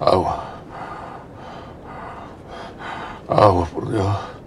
Agua. Agua, por Dios.